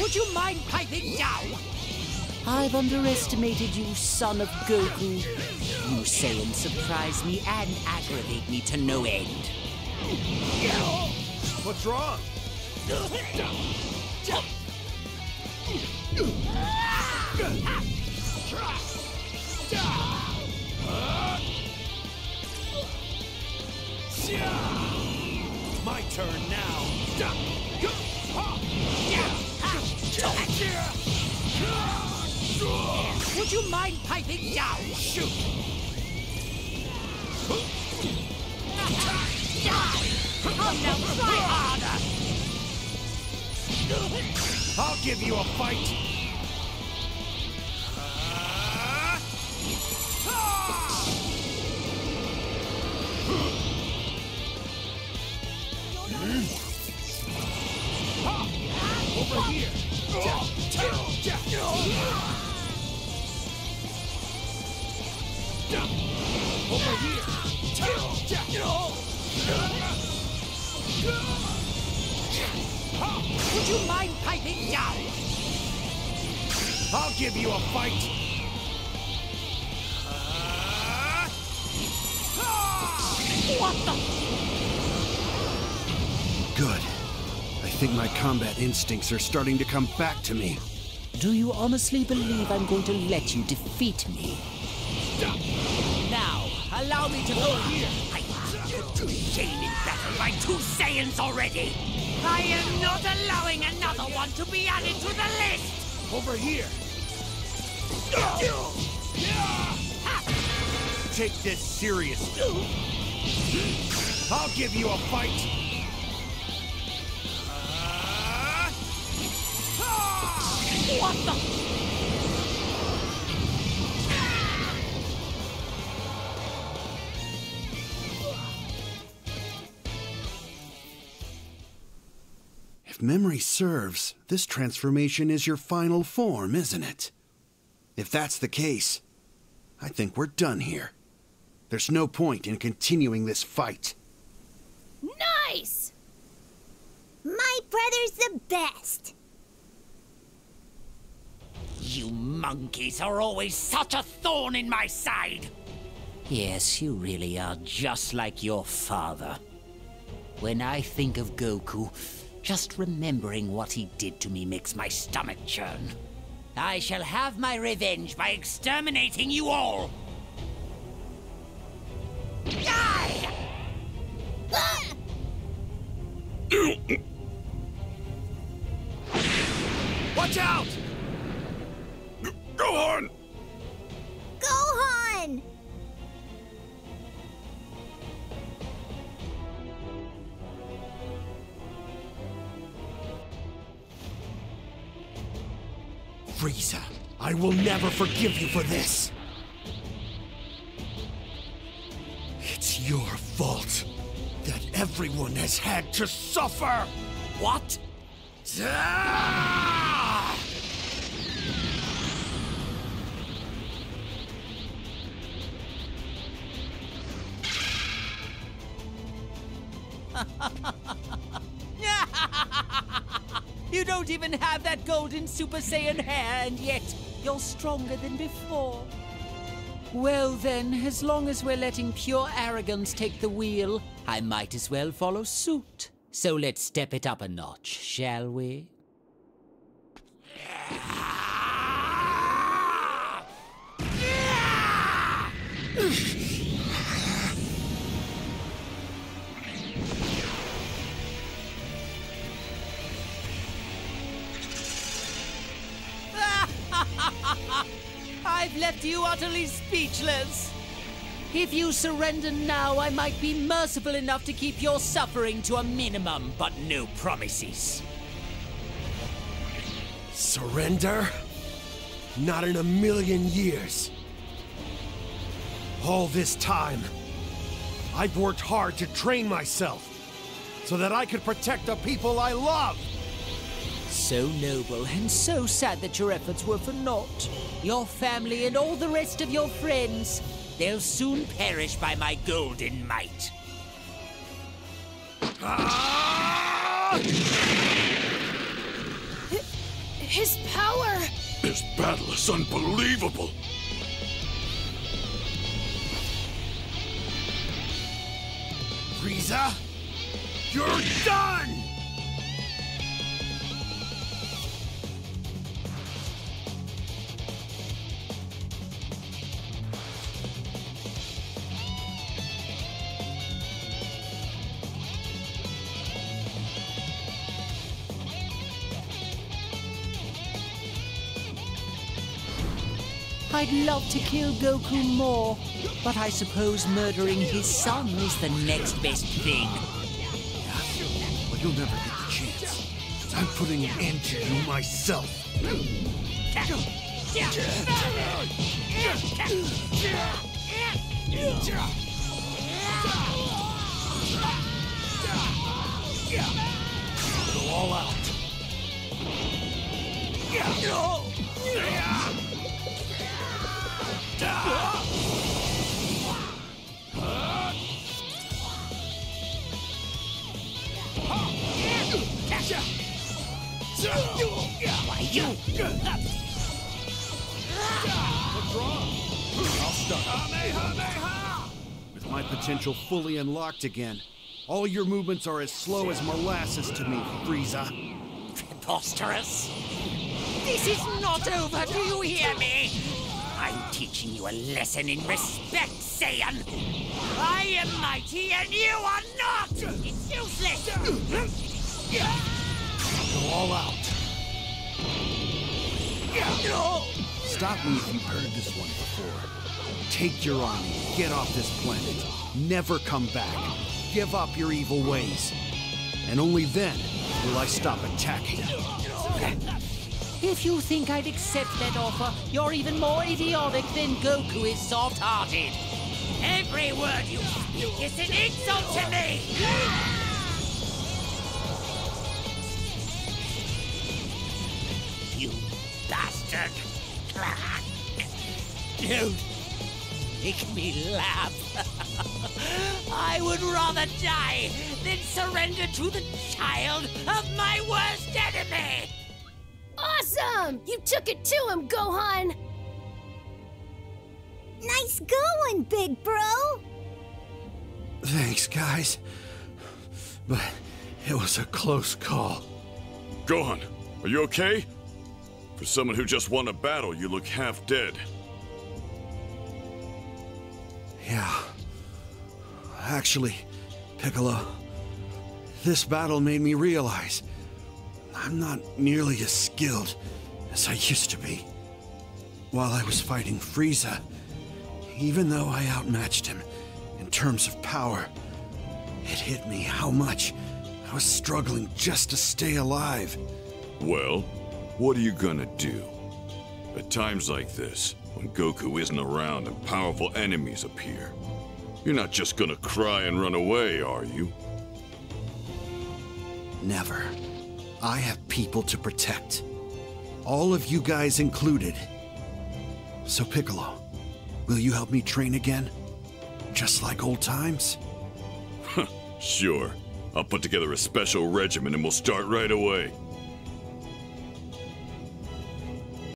Would you mind piping down? I've underestimated you, son of Goku. You Saiyans surprise me and aggravate me to no end. What's wrong? My turn now. Would you mind piping down? Shoot! Come now, try harder! I'll give you a fight. Over Would you mind piping down? I'll give you a fight. What the? Good. I think my combat instincts are starting to come back to me. Do you honestly believe I'm going to let you defeat me? Now, allow me to go here. I put Shane in battle by two Saiyans already. I am not allowing another one to be added to the list. Over here. Take this seriously. I'll give you a fight. What the? If memory serves, this transformation is your final form, isn't it? If that's the case, I think we're done here. There's no point in continuing this fight. Nice! My brother's the best. You monkeys are always such a thorn in my side. Yes, you really are just like your father. When I think of Goku, just remembering what he did to me makes my stomach churn. I shall have my revenge by exterminating you all. Die! Ah! Watch out! Gohan! Gohan! Frieza, I will never forgive you for this. It's your fault that everyone has had to suffer. What? Ah! Don't even have that golden Super Saiyan hair, and yet you're stronger than before. Well, then, as long as we're letting pure arrogance take the wheel, I might as well follow suit. So let's step it up a notch, shall we? Left you utterly speechless. If you surrender now, I might be merciful enough to keep your suffering to a minimum, but no promises. Surrender? Not in a million years. All this time, I've worked hard to train myself so that I could protect the people I love. So noble and so sad that your efforts were for naught. Your family and all the rest of your friends, they'll soon perish by my golden might. Ah! His power! This battle is unbelievable! Frieza, you're done! I'd love to kill Goku more, but I suppose murdering his son is the next best thing. But you'll never get the chance. I'm putting an end to you myself. Go all out. With my potential fully unlocked again, all your movements are as slow as molasses to me, Frieza. Preposterous. This is not over, do you hear me? I'm teaching you a lesson in respect, Saiyan. I am mighty and you are not! It's useless! Go all out. Stop me if you've heard this one before. Take your army, get off this planet, never come back, give up your evil ways. And only then will I stop attacking. You. If you think I'd accept that offer, you're even more idiotic than Goku is soft-hearted. Every word you speak is an insult to me! Bastard! Dude, make me laugh. I would rather die than surrender to the child of my worst enemy! Awesome! You took it to him, Gohan! Nice going, big bro! Thanks, guys. But it was a close call. Gohan, are you okay? For someone who just won a battle, you look half dead. Yeah. Actually, Piccolo, this battle made me realize I'm not nearly as skilled as I used to be. While I was fighting Frieza, even though I outmatched him in terms of power, it hit me how much I was struggling just to stay alive. Well, what are you gonna do? At times like this, when Goku isn't around and powerful enemies appear, you're not just gonna cry and run away, are you? Never. I have people to protect. All of you guys included. So, Piccolo, will you help me train again? Just like old times? Sure. I'll put together a special regimen and we'll start right away.